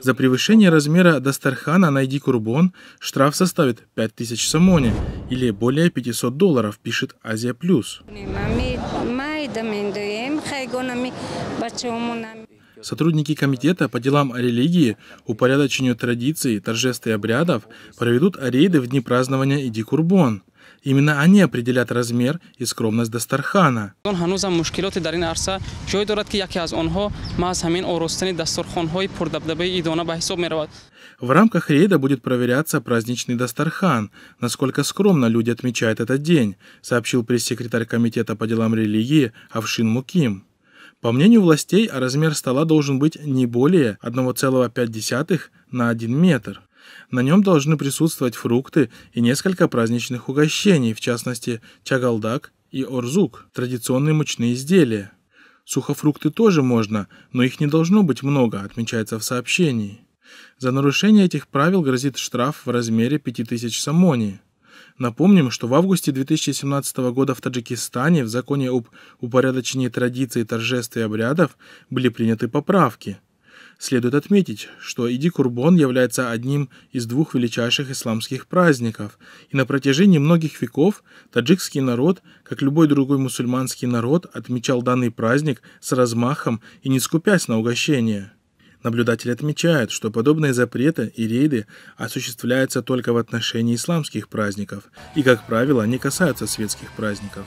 За превышение размера Дастархана на Иди Курбон штраф составит 5000 сомони или более 500 долларов, пишет Азия Плюс. Сотрудники Комитета по делам религии, упорядочению традиций, торжеств и обрядов проведут рейды в дни празднования Иди Курбон. Именно они определят размер и скромность Дастархана. В рамках рейда будет проверяться праздничный Дастархан, насколько скромно люди отмечают этот день, сообщил пресс-секретарь Комитета по делам религии Афшин Муким. По мнению властей, размер стола должен быть не более 1,5 на 1 метр. На нем должны присутствовать фрукты и несколько праздничных угощений, в частности чагалдак и орзук – традиционные мучные изделия. Сухофрукты тоже можно, но их не должно быть много, отмечается в сообщении. За нарушение этих правил грозит штраф в размере 5000 самони. Напомним, что в августе 2017 года в Таджикистане в законе об упорядочении традиций, торжеств и обрядов были приняты поправки. Следует отметить, что Иди Курбон является одним из двух величайших исламских праздников, и на протяжении многих веков таджикский народ, как любой другой мусульманский народ, отмечал данный праздник с размахом и не скупясь на угощения. Наблюдатели отмечают, что подобные запреты и рейды осуществляются только в отношении исламских праздников и, как правило, не касаются светских праздников.